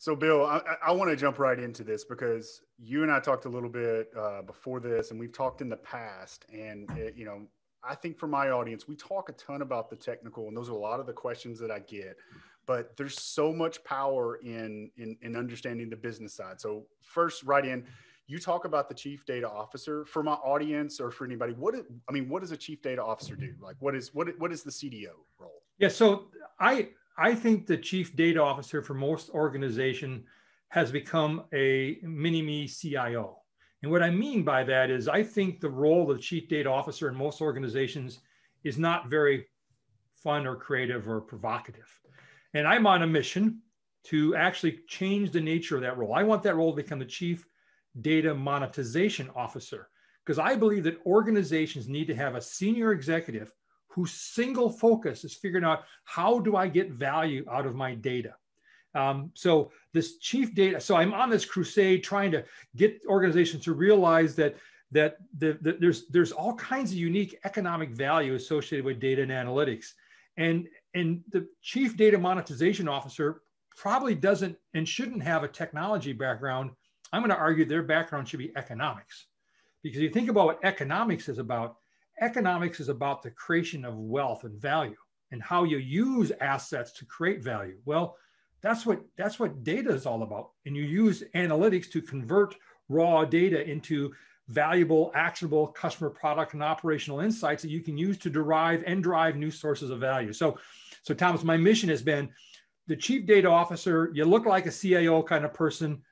So, Bill, I, I want to jump right into this because you and I talked a little bit uh, before this, and we've talked in the past. And it, you know, I think for my audience, we talk a ton about the technical, and those are a lot of the questions that I get. But there's so much power in in, in understanding the business side. So, first, right in, you talk about the chief data officer. For my audience or for anybody, what I mean, what does a chief data officer do? Like, what is what what is the CDO role? Yeah, so I I think the chief data officer for most organization has become a mini me CIO. And what I mean by that is I think the role of the chief data officer in most organizations is not very fun or creative or provocative. And I'm on a mission to actually change the nature of that role. I want that role to become the chief data monetization officer because I believe that organizations need to have a senior executive whose single focus is figuring out how do I get value out of my data. Um, so this chief data, so I'm on this crusade trying to get organizations to realize that that the, the, there's there's all kinds of unique economic value associated with data and analytics, and and the chief data monetization officer probably doesn't and shouldn't have a technology background. I'm going to argue their background should be economics, because you think about what economics is about economics is about the creation of wealth and value and how you use assets to create value. Well, that's what that's what data is all about. And you use analytics to convert raw data into valuable, actionable customer product and operational insights that you can use to derive and drive new sources of value. So, so Thomas, my mission has been the chief data officer. You look like a CIO kind of person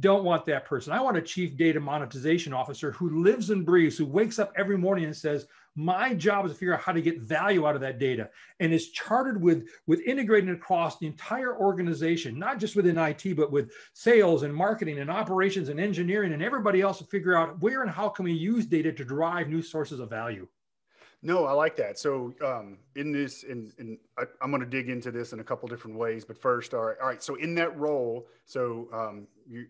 don't want that person. I want a chief data monetization officer who lives and breathes, who wakes up every morning and says, my job is to figure out how to get value out of that data and is chartered with, with integrating across the entire organization, not just within IT, but with sales and marketing and operations and engineering and everybody else to figure out where and how can we use data to drive new sources of value. No, I like that. So um, in this, in, in I, am going to dig into this in a couple different ways. But first, all right, all right. So in that role, so um, you,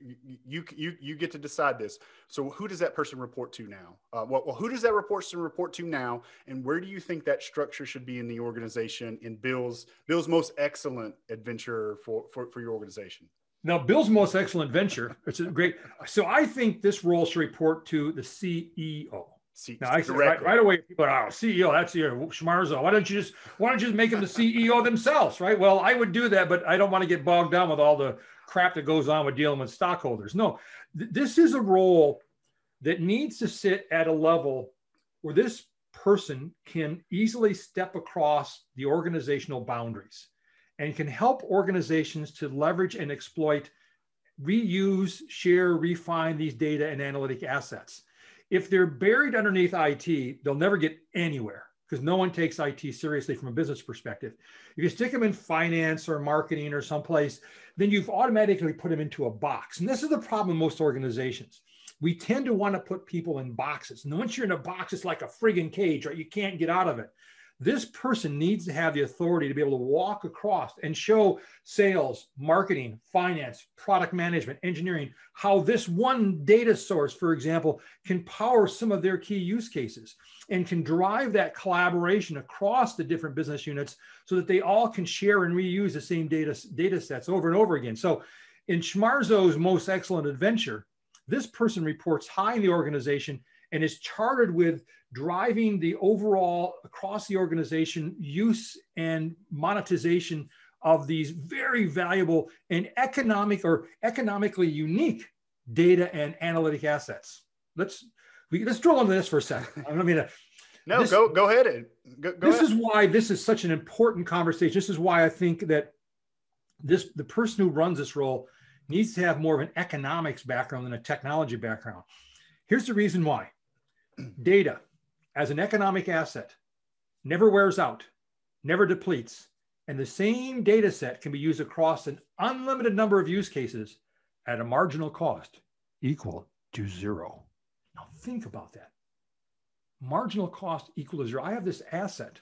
you you you get to decide this. So who does that person report to now? Uh, well, well, who does that person report to now? And where do you think that structure should be in the organization? In Bill's Bill's most excellent adventure for for, for your organization. Now, Bill's most excellent venture. It's a great. So I think this role should report to the CEO. See, now, I right, right, away, people are, oh, CEO, that's your Schmarzo. Why don't you just, why don't you just make them the CEO themselves, right? Well, I would do that, but I don't want to get bogged down with all the crap that goes on with dealing with stockholders. No, th- this is a role that needs to sit at a level where this person can easily step across the organizational boundaries and can help organizations to leverage and exploit, reuse, share, refine these data and analytic assets if they're buried underneath IT, they'll never get anywhere because no one takes IT seriously from a business perspective. If you stick them in finance or marketing or someplace, then you've automatically put them into a box. And this is the problem in most organizations. We tend to want to put people in boxes. And once you're in a box, it's like a friggin' cage, right? You can't get out of it. This person needs to have the authority to be able to walk across and show sales, marketing, finance, product management, engineering, how this one data source, for example, can power some of their key use cases and can drive that collaboration across the different business units so that they all can share and reuse the same data, data sets over and over again. So in Schmarzo's most excellent adventure, this person reports high in the organization and is chartered with driving the overall across the organization use and monetization of these very valuable and economic or economically unique data and analytic assets. Let's we, let's drill into this for a second. I mean, uh, no, this, go go ahead. Go, go this ahead. is why this is such an important conversation. This is why I think that this the person who runs this role needs to have more of an economics background than a technology background. Here's the reason why data as an economic asset never wears out, never depletes, and the same data set can be used across an unlimited number of use cases at a marginal cost equal to zero. Now think about that. Marginal cost equal to zero. I have this asset.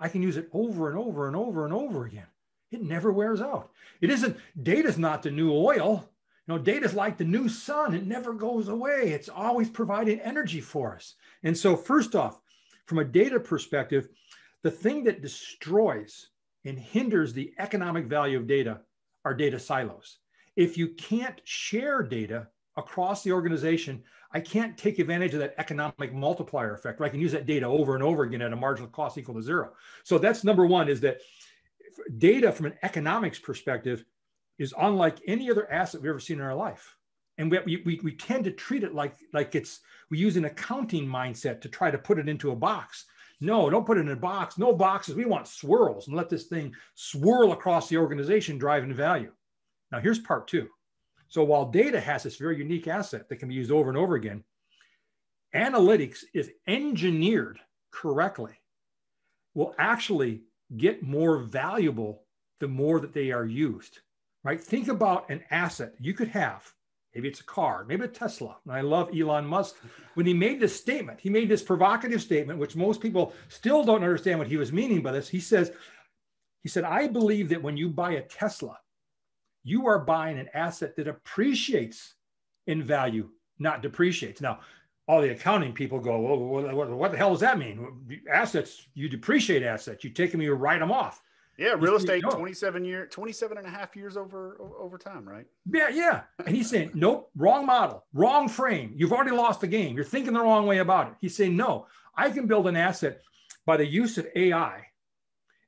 I can use it over and over and over and over again. It never wears out. It isn't, data is not the new oil. You know, data is like the new sun, it never goes away. It's always providing energy for us. And so, first off, from a data perspective, the thing that destroys and hinders the economic value of data are data silos. if you can't share data across the organization, I can't take advantage of that economic multiplier effect where I can use that data over and over again at a marginal cost equal to zero. So that's number one is that data from an economics perspective is unlike any other asset we've ever seen in our life. And we, we, we tend to treat it like, like it's, we use an accounting mindset to try to put it into a box. No, don't put it in a box. No boxes. We want swirls and let this thing swirl across the organization, driving value. Now, here's part two. So while data has this very unique asset that can be used over and over again, analytics, if engineered correctly, will actually get more valuable the more that they are used, right? Think about an asset you could have. Maybe it's a car, maybe a Tesla. And I love Elon Musk. When he made this statement, he made this provocative statement, which most people still don't understand what he was meaning by this. He says, he said, I believe that when you buy a Tesla, you are buying an asset that appreciates in value, not depreciates. Now, all the accounting people go, well, what, the hell does that mean? Assets, you depreciate assets. You take them, you write them off. Yeah, real estate, 27 year, 27 and a half years over over time, right? Yeah, yeah. And he's saying, nope, wrong model, wrong frame. You've already lost the game. You're thinking the wrong way about it. He's saying, no, I can build an asset by the use of AI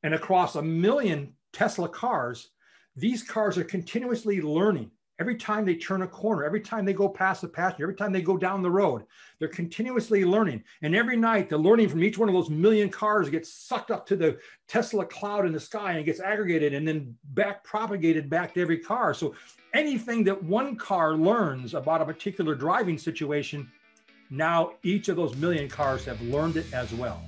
and across a million Tesla cars these cars are continuously learning every time they turn a corner, every time they go past the passenger, every time they go down the road. They're continuously learning. And every night, the learning from each one of those million cars gets sucked up to the Tesla cloud in the sky and gets aggregated and then back propagated back to every car. So anything that one car learns about a particular driving situation, now each of those million cars have learned it as well.